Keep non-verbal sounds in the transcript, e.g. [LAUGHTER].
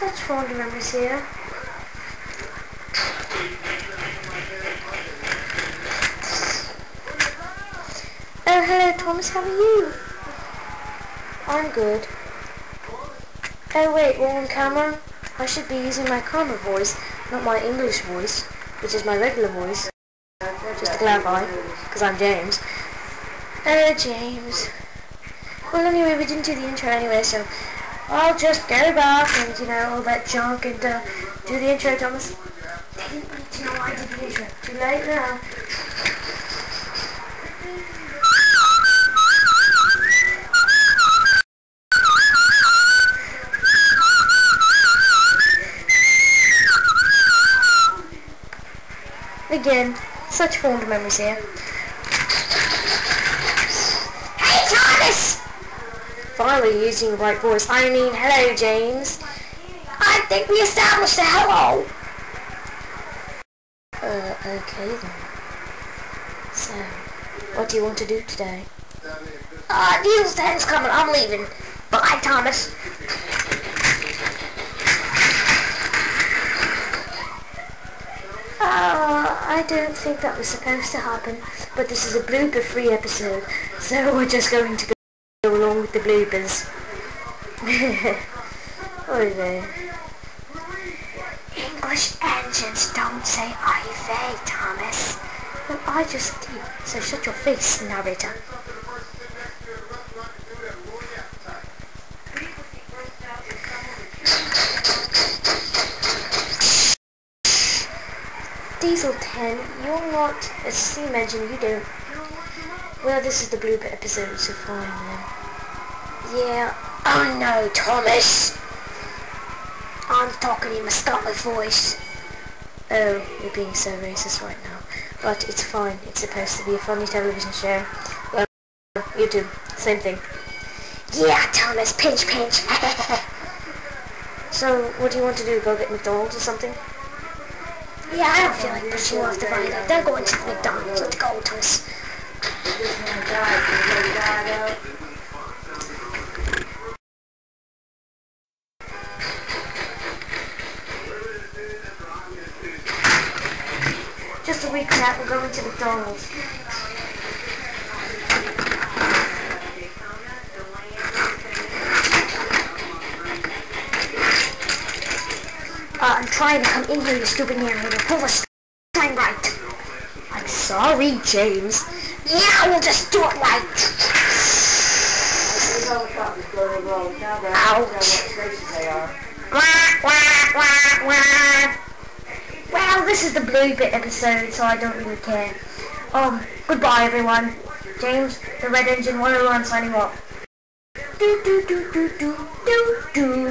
Such fond memories here. Oh, hello, Thomas. How are you? I'm good. Oh, wait, we're on camera? I should be using my camera voice, not my English voice, which is my regular voice. Just to clarify, because I'm James. Oh, James. Well, anyway, we didn't do the intro anyway, so I'll just go back and, you know, all that junk and uh, do the intro, Thomas. Didn't need to know I did the intro. Too late now. Again, such fond memories here. Hey Thomas! Finally using the right voice. I mean, hello James. I think we established a hello. Uh, okay then. So, what do you want to do today? Uh, Neil's time's coming. I'm leaving. Bye, Thomas. Uh, I don't think that was supposed to happen, but this is a blooper-free episode, so we're just going to go the bloopers. [LAUGHS] English engines don't say I Thomas. Well, I just did, so shut your face, narrator. Diesel 10, you're not a steam engine, you don't. Well, this is the blooper episode, so fine then. Yeah, I know, Thomas. I'm talking in my Scottish voice. Oh, you're being so racist right now. But it's fine, it's supposed to be a funny television show. Well, you do, same thing. Yeah, Thomas, pinch, pinch. [LAUGHS] so, what do you want to do, go get McDonald's or something? Yeah, I don't feel like pushing off the viaduct. They're going to the McDonald's. Let's go, Thomas. Just a recap, we're going to McDonald's. Uh, I'm trying to come in here, you stupid narrator. Pull the sign right. I'm sorry, James. Yeah, we'll just do it right. Ouch. this is the blue bit episode, so I don't really care. Um, goodbye everyone. James, the Red Engine 101 signing off. Do do do do do do do.